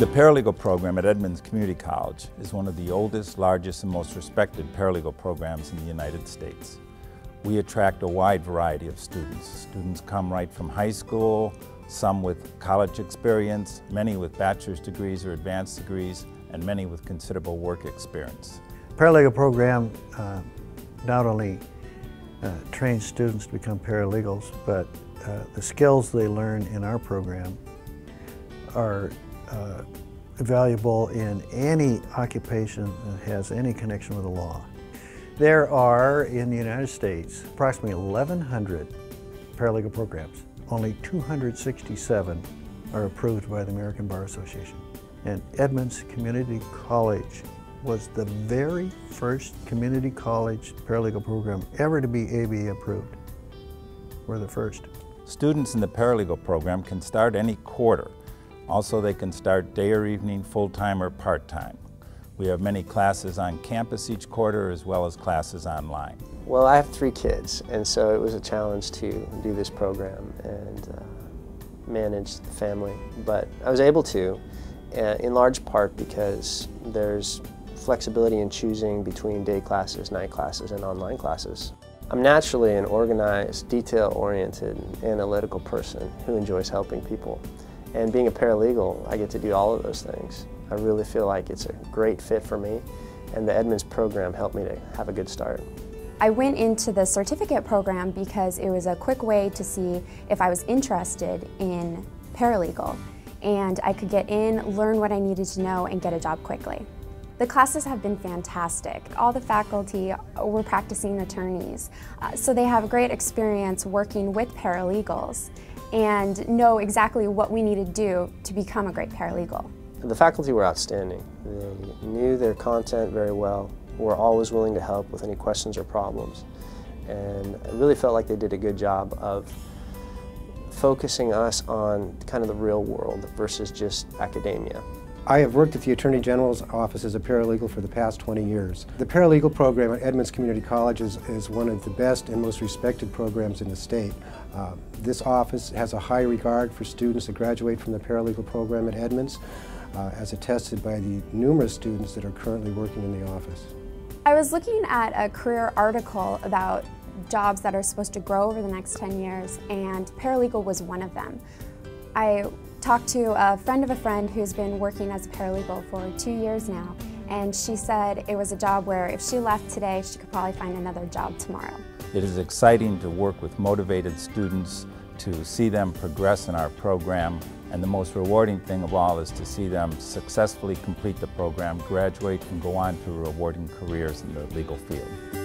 The paralegal program at Edmonds Community College is one of the oldest, largest, and most respected paralegal programs in the United States. We attract a wide variety of students. Students come right from high school, some with college experience, many with bachelor's degrees or advanced degrees, and many with considerable work experience. Paralegal program uh, not only uh, trains students to become paralegals, but uh, the skills they learn in our program are uh, valuable in any occupation that has any connection with the law. There are, in the United States, approximately 1,100 paralegal programs. Only 267 are approved by the American Bar Association. And Edmonds Community College was the very first community college paralegal program ever to be ABA approved. We're the first. Students in the paralegal program can start any quarter also, they can start day or evening, full-time or part-time. We have many classes on campus each quarter as well as classes online. Well, I have three kids, and so it was a challenge to do this program and uh, manage the family. But I was able to, uh, in large part because there's flexibility in choosing between day classes, night classes, and online classes. I'm naturally an organized, detail-oriented, analytical person who enjoys helping people. And being a paralegal, I get to do all of those things. I really feel like it's a great fit for me, and the Edmonds program helped me to have a good start. I went into the certificate program because it was a quick way to see if I was interested in paralegal, and I could get in, learn what I needed to know, and get a job quickly. The classes have been fantastic. All the faculty were practicing attorneys, uh, so they have great experience working with paralegals and know exactly what we need to do to become a great paralegal. The faculty were outstanding. They knew their content very well, were always willing to help with any questions or problems, and I really felt like they did a good job of focusing us on kind of the real world versus just academia. I have worked at the Attorney General's office as a paralegal for the past 20 years. The paralegal program at Edmonds Community College is, is one of the best and most respected programs in the state. Uh, this office has a high regard for students that graduate from the paralegal program at Edmonds, uh, as attested by the numerous students that are currently working in the office. I was looking at a career article about jobs that are supposed to grow over the next 10 years, and paralegal was one of them. I talked to a friend of a friend who's been working as a paralegal for two years now, and she said it was a job where if she left today, she could probably find another job tomorrow. It is exciting to work with motivated students, to see them progress in our program, and the most rewarding thing of all is to see them successfully complete the program, graduate, and go on to rewarding careers in the legal field.